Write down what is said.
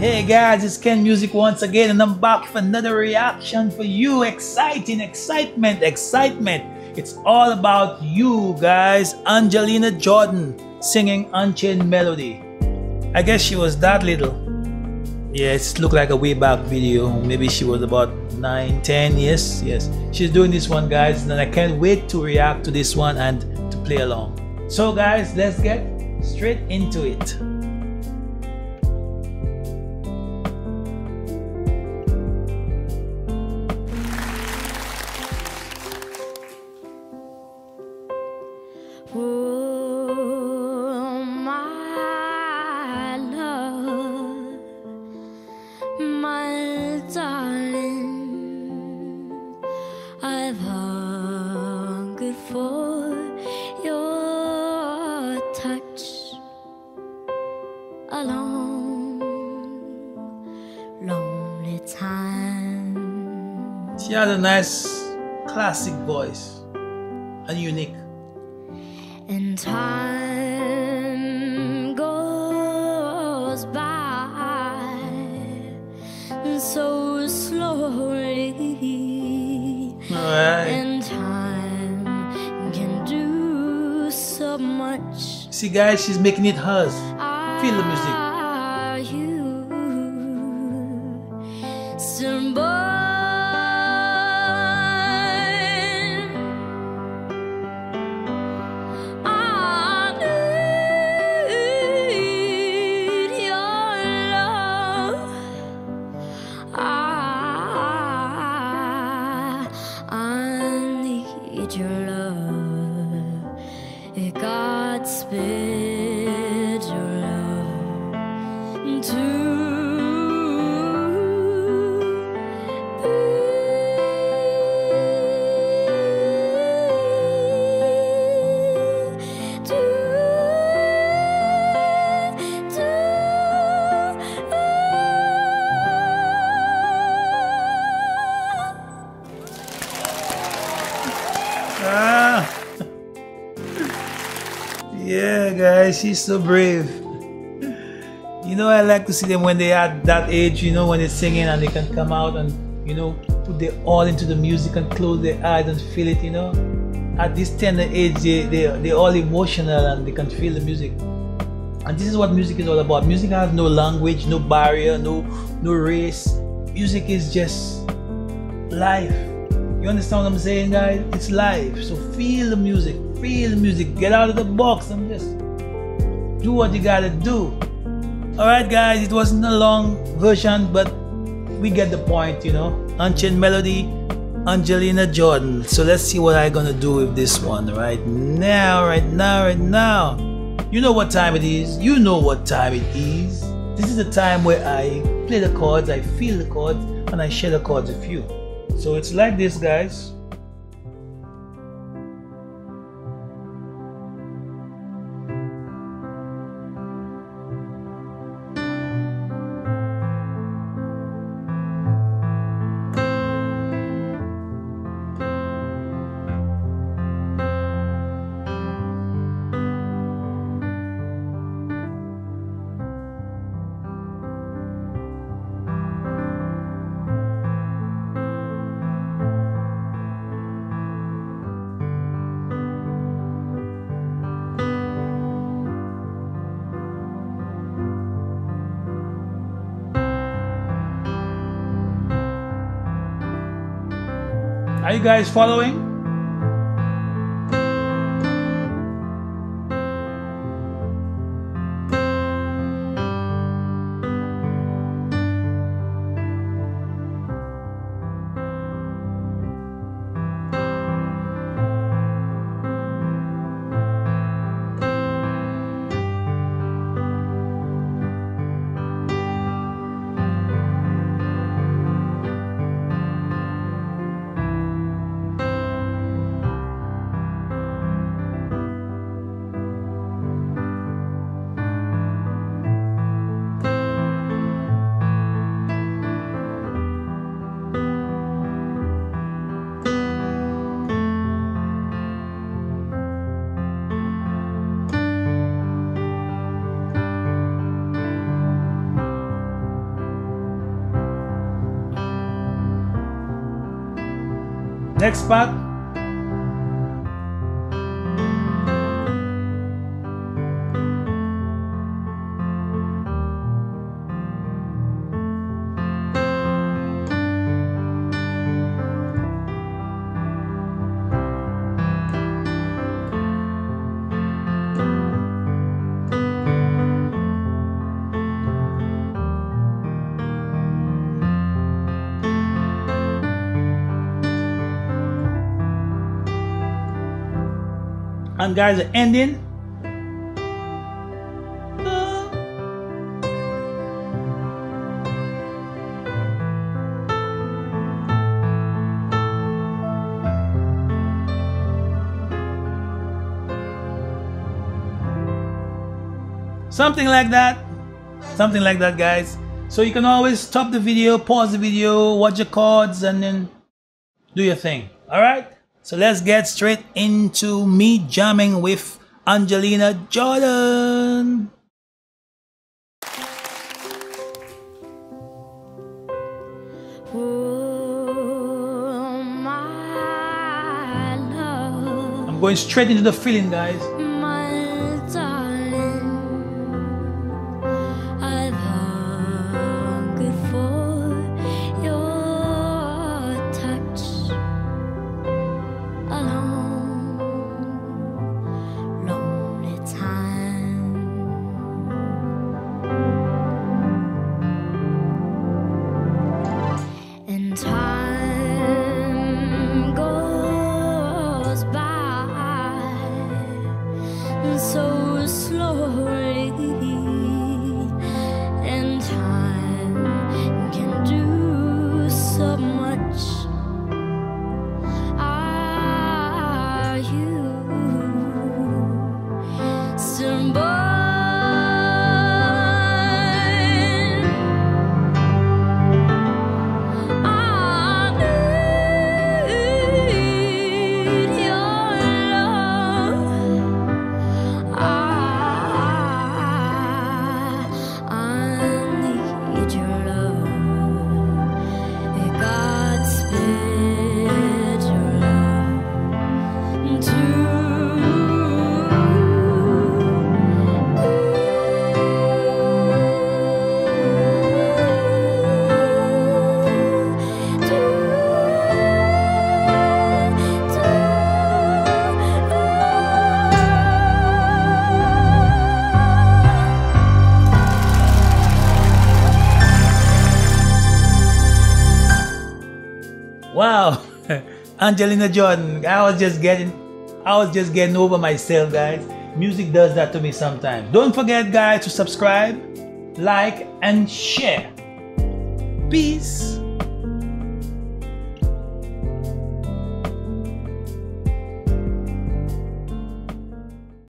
Hey guys, it's Ken Music once again, and I'm back for another reaction for you. Exciting, excitement, excitement. It's all about you guys. Angelina Jordan singing Unchained Melody. I guess she was that little. Yeah, it looked like a way back video. Maybe she was about 9, 10 years. Yes, she's doing this one, guys, and I can't wait to react to this one and to play along. So, guys, let's get straight into it. She has a nice classic voice and unique. And time goes by so slowly. Alright. And time can do so much. See guys, she's making it hers. Feel the music. Guys, she's so brave. You know, I like to see them when they are at that age, you know, when they're singing and they can come out and, you know, put their all into the music and close their eyes and feel it, you know. At this tender age, they, they, they're all emotional and they can feel the music. And this is what music is all about. Music has no language, no barrier, no no race. Music is just life. You understand what I'm saying, guys? It's life. So feel the music, feel the music. Get out of the box and just do what you gotta do. Alright, guys, it wasn't a long version, but we get the point, you know. Unchained Melody, Angelina Jordan. So let's see what I'm gonna do with this one right now, right now, right now. You know what time it is. You know what time it is. This is the time where I play the chords, I feel the chords, and I share the chords with you. So it's like this, guys. Are you guys following? Next spot. And guys, the ending. Something like that. Something like that, guys. So you can always stop the video, pause the video, watch your chords, and then do your thing. All right? So let's get straight into me jamming with Angelina Jordan. Oh, my love, I'm going straight into the feeling, guys. Angelina Jordan. I was just getting, I was just getting over myself, guys. Music does that to me sometimes. Don't forget, guys, to subscribe, like, and share. Peace.